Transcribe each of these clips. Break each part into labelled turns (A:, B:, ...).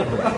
A: Thank you.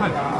B: 快点啊